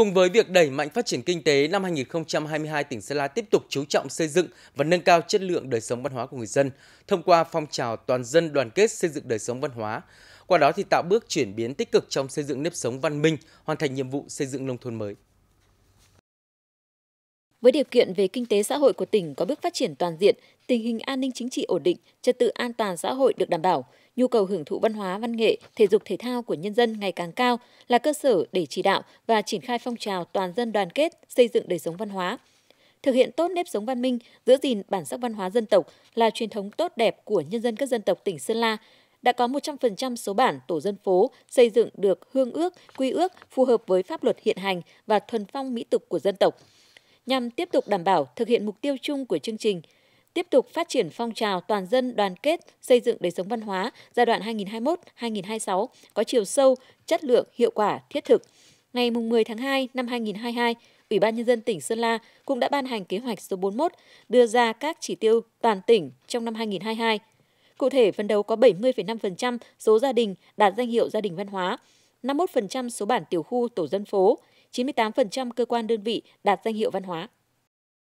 Cùng với việc đẩy mạnh phát triển kinh tế, năm 2022 tỉnh Sơn La tiếp tục chú trọng xây dựng và nâng cao chất lượng đời sống văn hóa của người dân thông qua phong trào toàn dân đoàn kết xây dựng đời sống văn hóa. Qua đó thì tạo bước chuyển biến tích cực trong xây dựng nếp sống văn minh, hoàn thành nhiệm vụ xây dựng nông thôn mới. Với điều kiện về kinh tế xã hội của tỉnh có bước phát triển toàn diện, tình hình an ninh chính trị ổn định, trật tự an toàn xã hội được đảm bảo, nhu cầu hưởng thụ văn hóa, văn nghệ, thể dục thể thao của nhân dân ngày càng cao là cơ sở để chỉ đạo và triển khai phong trào toàn dân đoàn kết, xây dựng đời sống văn hóa. Thực hiện tốt nếp sống văn minh, giữ gìn bản sắc văn hóa dân tộc là truyền thống tốt đẹp của nhân dân các dân tộc tỉnh Sơn La, đã có 100% số bản tổ dân phố xây dựng được hương ước, quy ước phù hợp với pháp luật hiện hành và thuần phong mỹ tục của dân tộc. Nhằm tiếp tục đảm bảo thực hiện mục tiêu chung của chương trình, tiếp tục phát triển phong trào toàn dân đoàn kết xây dựng đời sống văn hóa giai đoạn 2021-2026 có chiều sâu, chất lượng, hiệu quả, thiết thực. Ngày 10 tháng 2 năm 2022, Ủy ban Nhân dân tỉnh Sơn La cũng đã ban hành kế hoạch số 41 đưa ra các chỉ tiêu toàn tỉnh trong năm 2022. Cụ thể, phấn đấu có 70,5% số gia đình đạt danh hiệu gia đình văn hóa, 51% số bản tiểu khu tổ dân phố, 98% cơ quan đơn vị đạt danh hiệu văn hóa.